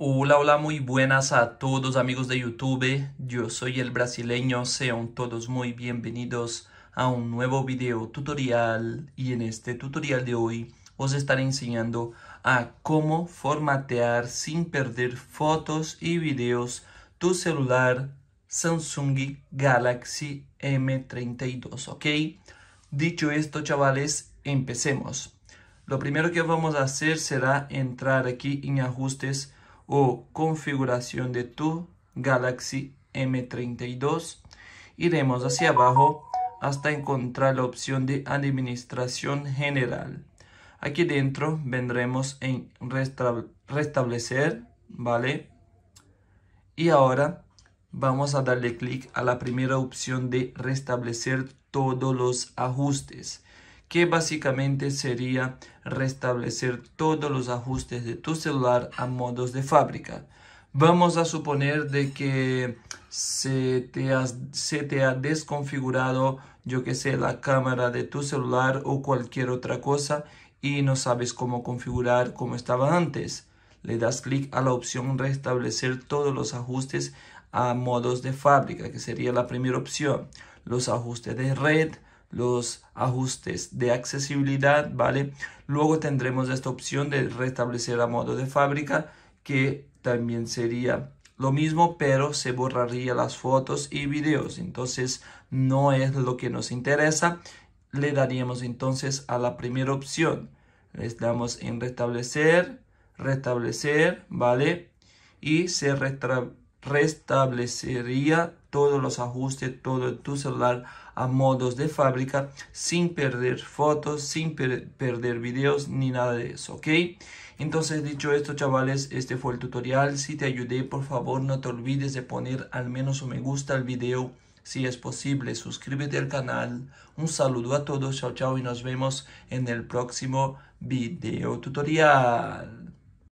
Hola, hola, muy buenas a todos amigos de YouTube. Yo soy el brasileño. Sean todos muy bienvenidos a un nuevo video tutorial. Y en este tutorial de hoy os estaré enseñando a cómo formatear sin perder fotos y videos tu celular Samsung Galaxy M32, ¿ok? Dicho esto, chavales, empecemos. Lo primero que vamos a hacer será entrar aquí en ajustes o configuración de tu Galaxy M32. Iremos hacia abajo hasta encontrar la opción de administración general. Aquí dentro vendremos en restablecer, ¿vale? Y ahora vamos a darle clic a la primera opción de restablecer todos los ajustes que básicamente sería restablecer todos los ajustes de tu celular a modos de fábrica. Vamos a suponer de que se te, te ha desconfigurado, yo que sé, la cámara de tu celular o cualquier otra cosa y no sabes cómo configurar como estaba antes. Le das clic a la opción restablecer todos los ajustes a modos de fábrica, que sería la primera opción. Los ajustes de red, los ajustes de accesibilidad, ¿vale? Luego tendremos esta opción de restablecer a modo de fábrica, que también sería lo mismo, pero se borraría las fotos y videos. Entonces, no es lo que nos interesa. Le daríamos entonces a la primera opción. Les damos en restablecer, restablecer, ¿vale? Y se restablecería todos los ajustes, todo tu celular a modos de fábrica sin perder fotos, sin perder videos ni nada de eso, ¿ok? Entonces dicho esto chavales, este fue el tutorial. Si te ayudé, por favor no te olvides de poner al menos un me gusta al video. Si es posible, suscríbete al canal. Un saludo a todos, chao chao y nos vemos en el próximo video tutorial.